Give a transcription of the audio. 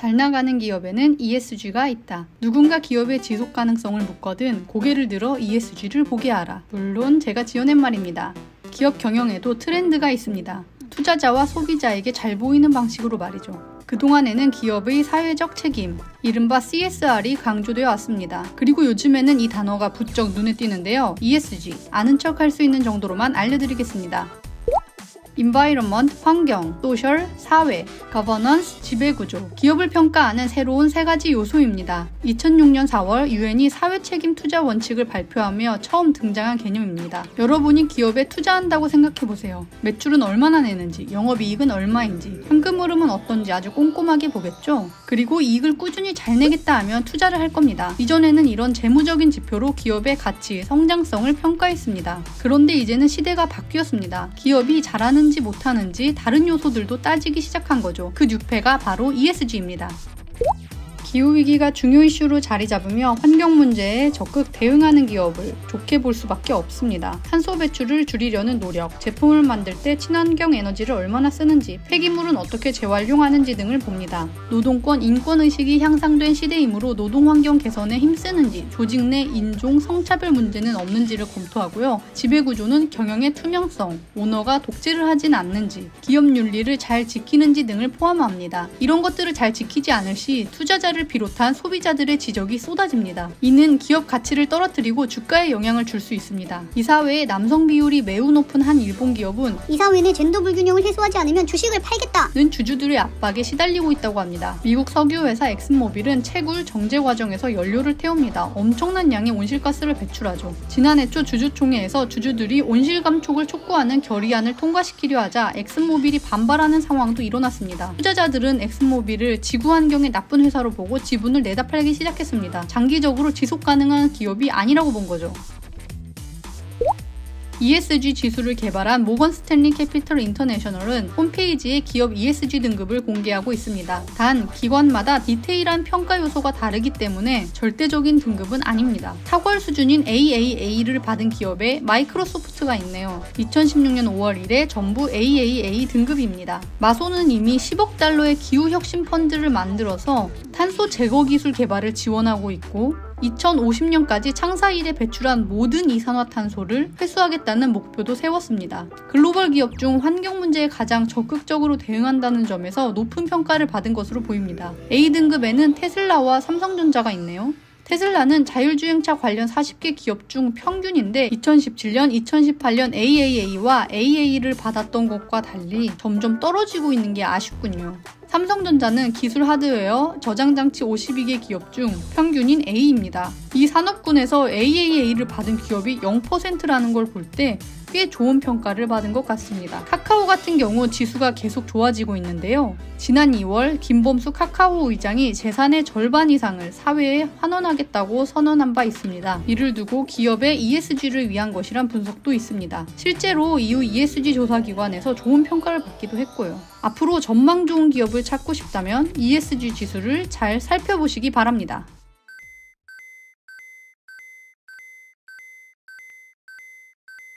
잘 나가는 기업에는 ESG가 있다. 누군가 기업의 지속 가능성을 묻거든 고개를 들어 ESG를 보게 하라. 물론 제가 지어낸 말입니다. 기업 경영에도 트렌드가 있습니다. 투자자와 소비자에게 잘 보이는 방식으로 말이죠. 그동안에는 기업의 사회적 책임, 이른바 CSR이 강조되어 왔습니다. 그리고 요즘에는 이 단어가 부쩍 눈에 띄는데요. ESG, 아는 척 할 수 있는 정도로만 알려드리겠습니다. Environment 환경, social 사회, governance 지배구조, 기업을 평가하는 새로운 세 가지 요소입니다. 2006년 4월 유엔이 사회 책임 투자 원칙을 발표하며 처음 등장한 개념입니다. 여러분이 기업에 투자한다고 생각해 보세요. 매출은 얼마나 내는지, 영업이익은 얼마인지, 현금 흐름은 어떤지 아주 꼼꼼하게 보겠죠. 그리고 이익을 꾸준히 잘 내겠다 하면 투자를 할 겁니다. 이전에는 이런 재무적인 지표로 기업의 가치, 성장성을 평가했습니다. 그런데 이제는 시대가 바뀌었습니다. 기업이 잘하는 하는지 못하는지 다른 요소들도 따지기 시작한 거죠. 그 유패가 바로 ESG입니다. 기후위기가 중요 이슈로 자리 잡으며 환경 문제에 적극 대응하는 기업을 좋게 볼 수밖에 없습니다. 탄소 배출을 줄이려는 노력, 제품을 만들 때 친환경 에너지를 얼마나 쓰는지, 폐기물은 어떻게 재활용하는지 등을 봅니다. 노동권, 인권의식이 향상된 시대이므로 노동환경 개선에 힘쓰는지, 조직 내 인종, 성차별 문제는 없는지를 검토하고요. 지배구조는 경영의 투명성, 오너가 독재를 하진 않는지, 기업 윤리를 잘 지키는지 등을 포함합니다. 이런 것들을 잘 지키지 않을 시 투자자를 소비자를 비롯한 소비자들의 지적이 쏟아집니다. 이는 기업 가치를 떨어뜨리고 주가에 영향을 줄 수 있습니다. 이사회에 남성 비율이 매우 높은 한 일본 기업은 이사회는 젠더 불균형을 해소하지 않으면 주식을 팔겠다는 주주들의 압박에 시달리고 있다고 합니다. 미국 석유회사 엑슨모빌은 채굴 정제 과정에서 연료를 태웁니다. 엄청난 양의 온실가스를 배출하죠. 지난해 초 주주총회에서 주주들이 온실 감촉을 촉구하는 결의안을 통과시키려 하자 엑슨모빌이 반발하는 상황도 일어났습니다. 투자자들은 엑슨모빌을 지구 환경에 나쁜 회사로 보고 보고 지분을 내다 팔기 시작했습니다. 장기적으로 지속 가능한 기업이 아니라고 본 거죠. ESG 지수를 개발한 모건 스탠리 캐피털 인터내셔널은 홈페이지에 기업 ESG 등급을 공개하고 있습니다. 단 기관마다 디테일한 평가 요소가 다르기 때문에 절대적인 등급은 아닙니다. 탁월 수준인 AAA를 받은 기업에 마이크로소프트가 있네요. 2016년 5월 1일 전부 AAA 등급입니다. 마소는 이미 10억 달러의 기후 혁신 펀드를 만들어서 탄소 제거 기술 개발을 지원하고 있고 2050년까지 창사 일에 배출한 모든 이산화탄소를 회수하겠다는 목표도 세웠습니다. 글로벌 기업 중 환경 문제에 가장 적극적으로 대응한다는 점에서 높은 평가를 받은 것으로 보입니다. A등급에는 테슬라와 삼성전자가 있네요. 테슬라는 자율주행차 관련 40개 기업 중 평균인데 2017년, 2018년 AAA와 AA를 받았던 것과 달리 점점 떨어지고 있는 게 아쉽군요. 삼성전자는 기술 하드웨어, 저장장치 52개 기업 중 평균인 A입니다. 이 산업군에서 AAA를 받은 기업이 0%라는 걸 볼 때 꽤 좋은 평가를 받은 것 같습니다. 카카오 같은 경우 지수가 계속 좋아지고 있는데요. 지난 2월 김범수 카카오 의장이 재산의 절반 이상을 사회에 환원하겠다고 선언한 바 있습니다. 이를 두고 기업의 ESG를 위한 것이란 분석도 있습니다. 실제로 이후 ESG 조사기관에서 좋은 평가를 받기도 했고요. 앞으로 전망 좋은 기업을 찾고 싶다면 ESG 지수를 잘 살펴보시기 바랍니다.